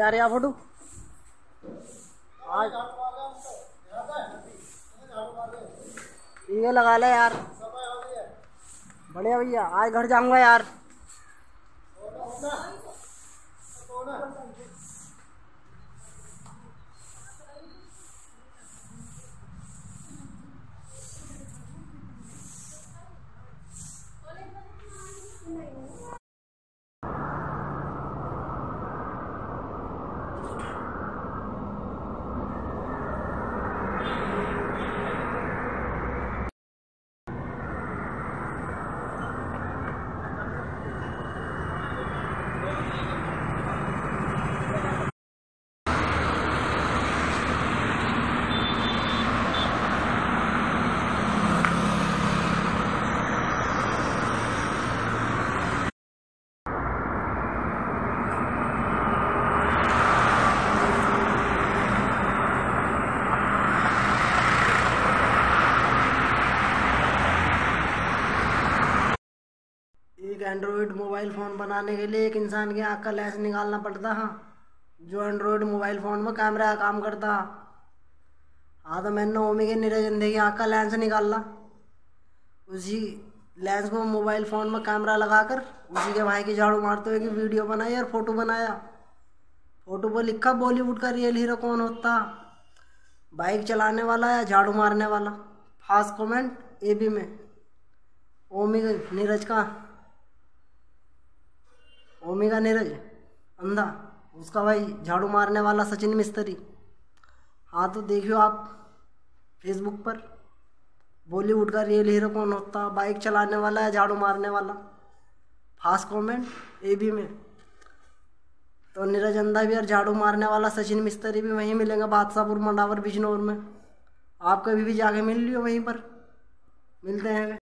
यार यहाँ फ़ोटो आज ये लगा ले यार। बढ़िया भैया आज घर जाऊँगा यार। एक एंड्रॉयड मोबाइल फ़ोन बनाने के लिए एक इंसान की आँख का लेंस निकालना पड़ता, है। जो एंड्रॉयड मोबाइल फ़ोन में कैमरा का काम करता। है हाँ तो मैंने ओमी के नीरज अंधे की आँख का लेंस निकाला उसी लेंस को मोबाइल फ़ोन में कैमरा लगाकर उसी के भाई की झाड़ू मारते हुए कि वीडियो बनाई और फ़ोटो बनाया। फ़ोटो पर लिखा बॉलीवुड का रियल हीरो कौन होता? बाइक चलाने वाला या झाड़ू मारने वाला? फास्ट कमेंट ए बी में। ओमी नीरज का ओमी का नीरज। अंधा, उसका भाई झाड़ू मारने वाला सचिन मिस्त्री। हाँ तो देखियो आप फेसबुक पर। बॉलीवुड का रियल हीरो कौन होता? बाइक चलाने वाला है झाड़ू मारने वाला? फास्ट कमेंट ए बी में। तो नीरज अंधा भी और झाड़ू मारने वाला सचिन मिस्त्री भी वहीं मिलेंगे बादशाहपुर, मंडावर, बिजनौर में। आप कभी भी जाके मिल लियो वहीं पर। मिलते हैं।